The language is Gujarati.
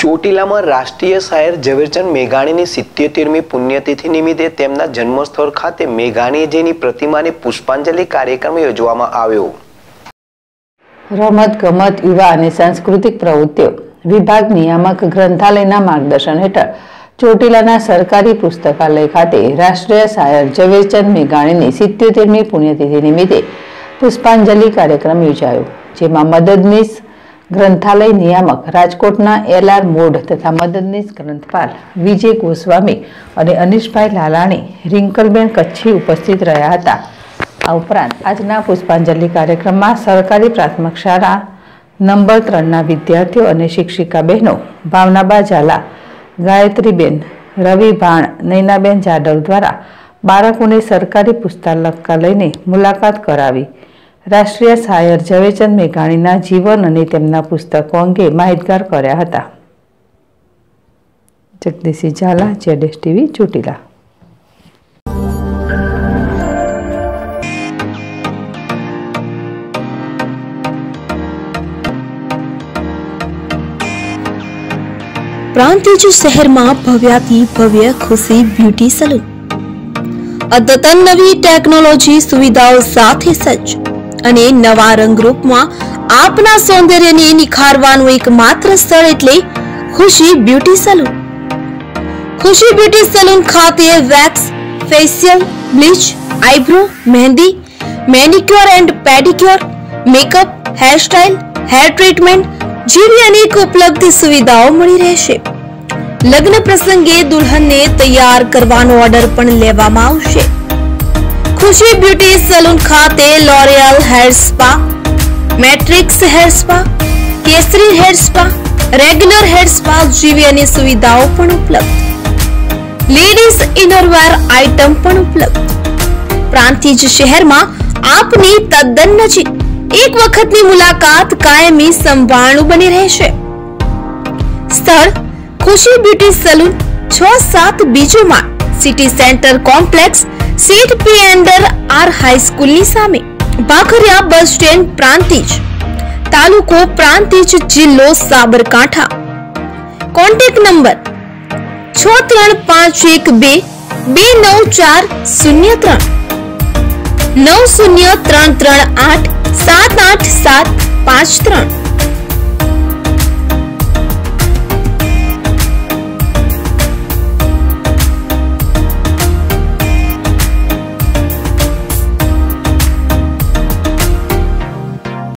ચોટીલામાં રાષ્ટ્રીય શાયર ઝવેરચંદ મેઘાણીની સિત્યોતેરમી પુણ્યતિથિ નિમિત્તે તેમના જન્મસ્થળ ખાતે મેઘાણીજીની પ્રતિમાને પુષ્પાંજલિ કાર્યક્રમ યોજવામાં આવ્યો. રમત, ગમત, યુવા અને સાંસ્કૃતિક પ્રવૃત્તિઓ વિભાગ નિયામક ગ્રંથાલયના માર્ગદર્શન હેઠળ ચોટીલાના સરકારી પુસ્તકાલય ખાતે રાષ્ટ્રીય શાયર ઝવેરચંદ મેઘાણીની સિત્યોતેરમી પુણ્યતિથિ નિમિત્તે પુષ્પાંજલિ કાર્યક્રમ યોજાયો, જેમાં મદદનીશ ગ્રંથાલય નિયામક રાજકોટના એલ આર મોડ તથા મદદનીશ ગ્રંથપાલ વિજય ગોસ્વામી અને અનિશભાઈ લાલાણી રિંકલબેન કચ્છી ઉપસ્થિત રહ્યા હતા. આ ઉપરાંત આજના પુષ્પાંજલિ કાર્યક્રમમાં સરકારી પ્રાથમિક શાળા નંબર ત્રણના વિદ્યાર્થીઓ અને શિક્ષિકા બહેનો ભાવનાબા ઝાલા, ગાયત્રીબેન, રવિ ભાણ, નૈનાબેન જાદવ દ્વારા બાળકોને સરકારી પુસ્તકાલયની મુલાકાત કરાવી રાષ્ટ્રીય શાયર ઝવેરચંદ મેઘાણીના જીવન અને તેમના પુસ્તકો અંગે માહિતગાર કર્યા હતા. જગદીશી ઝાલા જેડેશ ટીવી, ચોટીલા. પ્રાંતિજ શહેરમાં ભવ્યાતી ભવ્ય ખુશી બ્યુટી સલૂન. અદ્યતન નવી ટેકનોલોજી સુવિધાઓ સાથે સજ્જ. અને નવા રંગરૂપમાં આપના સૌંદર્યને નિખારવાનું એકમાત્ર સ્થળ એટલે Khushi beauty salon. Khushi beauty salon ખાતે wax, facial, bleach, eyebrow, mehndi, manicure and pedicure, makeup hairstyle hair treatment જેવી અનેક ઉપલબ્ધ સુવિધાઓ મળી રહેશે. લગ્ન પ્રસંગે દુલ્હનને તૈયાર કરવાનો ઓર્ડર પણ લેવામાં આવશે. ખુશી બ્યુટી સલૂન ખાતે L'Oreal hair spa matrix hair spa કેસરી hair spa regular hair spa જેવી સુવિધાઓ પણ ઉપલબ્ધ. લેડીઝ ઇનરવેર આઇટમ પણ ઉપલબ્ધ. પ્રાંતિજ શહેરમાં આપની તદ્દન નજીક એક વખતની મુલાકાત કાયમી સંભાળનું બની રહેશે. સ્થળ ખુશી બ્યુટી સલૂન છ સાત બીજો માળ સિટી સેન્ટર કોમ્પ્લેક્સ સીટ પી એન્ડર આર હાઈસ્કૂલની સામે. Bhakhariya bus stand Prantij. તાલુકો પ્રાંતિજ જિલ્લો સાબરકાંઠા. કોન્ટેક્ટ નંબર છ ત્રણ પાંચ એક બે બે નવ ચાર શૂન્ય ત્રણ. નવ શૂન્ય ત્રણ ત્રણ આઠ સાત આઠ સાત પાંચ ત્રણ.